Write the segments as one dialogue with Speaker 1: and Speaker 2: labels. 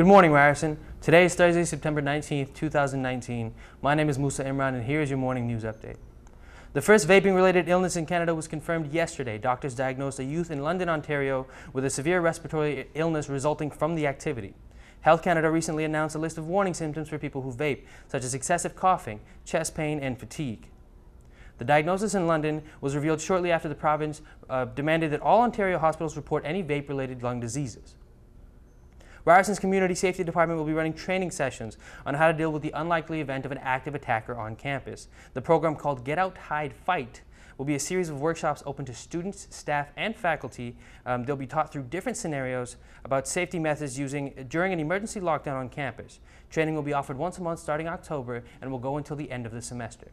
Speaker 1: Good morning, Ryerson. Today is Thursday, September 19th, 2019. My name is Musa Imran, and here is your morning news update. The first vaping related illness in Canada was confirmed yesterday. Doctors diagnosed a youth in London, Ontario with a severe respiratory illness resulting from the activity. Health Canada recently announced a list of warning symptoms for people who vape, such as excessive coughing, chest pain, and fatigue. The diagnosis in London was revealed shortly after the province uh, demanded that all Ontario hospitals report any vape related lung diseases. Ryerson's Community Safety Department will be running training sessions on how to deal with the unlikely event of an active attacker on campus. The program called Get Out, Hide, Fight will be a series of workshops open to students, staff, and faculty. Um, they'll be taught through different scenarios about safety methods using during an emergency lockdown on campus. Training will be offered once a month starting October and will go until the end of the semester.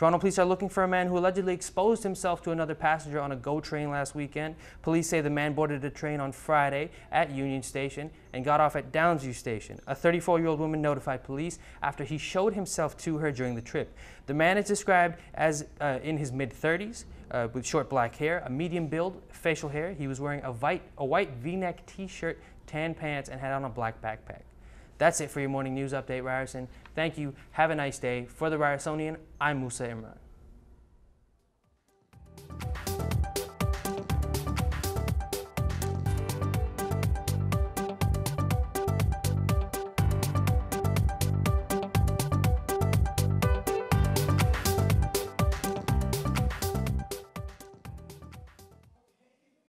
Speaker 1: Toronto police are looking for a man who allegedly exposed himself to another passenger on a GO train last weekend. Police say the man boarded a train on Friday at Union Station and got off at Downsview Station. A 34-year-old woman notified police after he showed himself to her during the trip. The man is described as uh, in his mid-30s uh, with short black hair, a medium build, facial hair. He was wearing a white, a white V-neck t-shirt, tan pants, and had on a black backpack. That's it for your morning news update, Ryerson. Thank you. Have a nice day. For the Ryersonian, I'm Musa Imran.